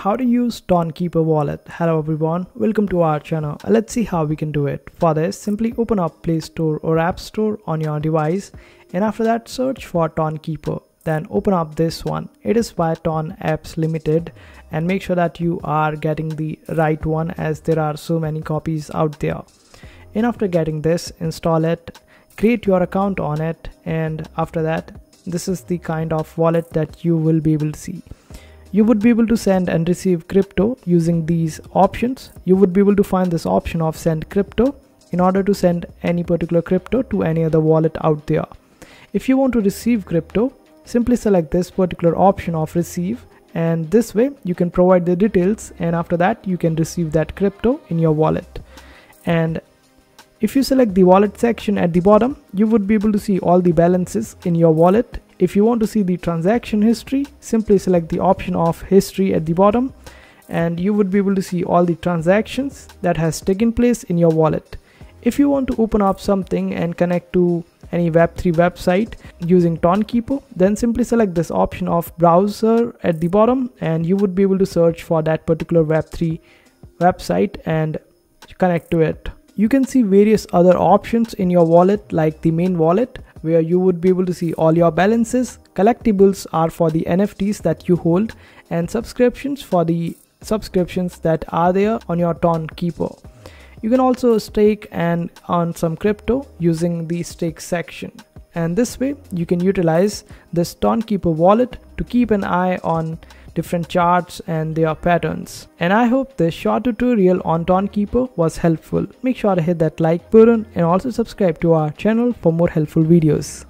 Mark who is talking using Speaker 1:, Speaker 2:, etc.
Speaker 1: how to use Keeper wallet. Hello everyone, welcome to our channel. Let's see how we can do it. For this, simply open up Play Store or App Store on your device and after that search for Keeper. Then open up this one. It is by Ton Apps Limited and make sure that you are getting the right one as there are so many copies out there. And after getting this, install it, create your account on it and after that, this is the kind of wallet that you will be able to see you would be able to send and receive crypto using these options. You would be able to find this option of send crypto in order to send any particular crypto to any other wallet out there. If you want to receive crypto, simply select this particular option of receive and this way you can provide the details and after that you can receive that crypto in your wallet. And if you select the wallet section at the bottom, you would be able to see all the balances in your wallet if you want to see the transaction history, simply select the option of history at the bottom and you would be able to see all the transactions that has taken place in your wallet. If you want to open up something and connect to any web3 website using Tonkeeper, then simply select this option of browser at the bottom and you would be able to search for that particular web3 website and connect to it. You can see various other options in your wallet like the main wallet where you would be able to see all your balances. Collectibles are for the NFTs that you hold and subscriptions for the subscriptions that are there on your Tonkeeper. You can also stake and earn some crypto using the stake section. And this way you can utilize this Tonkeeper wallet to keep an eye on different charts and their patterns. And I hope this short tutorial on Keeper was helpful. Make sure to hit that like button and also subscribe to our channel for more helpful videos.